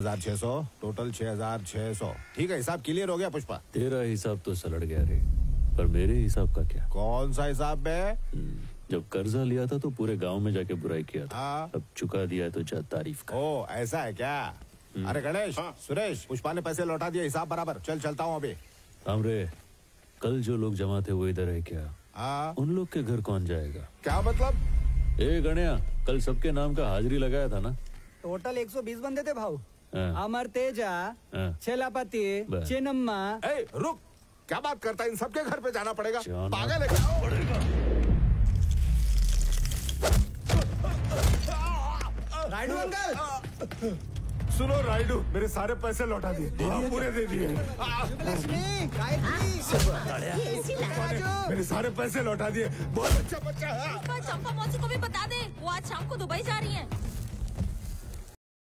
हज़ार छह सौ टोटल छह हज़ार छह सौ। ठीक है हिसाब क्लियर हो गया पुष्पा? तेरा हिसाब तो सलट गया रे पर मेरे हिसाब का क्या? कौन सा हिसाब बे हम्म, जब कर्जा लिया था तो पूरे गाँव में जाके बुराई किया था। हाँ। अब चुका दिया है तो जा तारीफ़ कर। ओ ऐसा है क्या? अरे गणेश सुरेश पुष्पा ने पैसे लौटा दिए हिसाब बराबर। चल चलता हूँ अभी। हमरे कल जो लोग जमा थे वो इधर है क्या? हाँ। उन लोग के घर कौन जाएगा? क्या मतलब? ए गणया कल सबके नाम का हाजिरी लगाया था ना? टोटल 120 बंदे थे भाऊ। हाँ। अमर तेजा हाँ। छेलापति ए रुक। क्या बात करता है? इन सबके घर पे जाना पड़ेगा। पागल है राइडू अंकल। सुनो राइडू मेरे सारे पैसे लौटा दिए। हाँ, पूरे दे दिए। लक्ष्मी गायत्री। राजू। मेरे सारे पैसे लौटा दिए। बहुत अच्छा बच्चा है। चंपा मौसी को भी बता दे। वो आज शाम को दुबई जा रही है।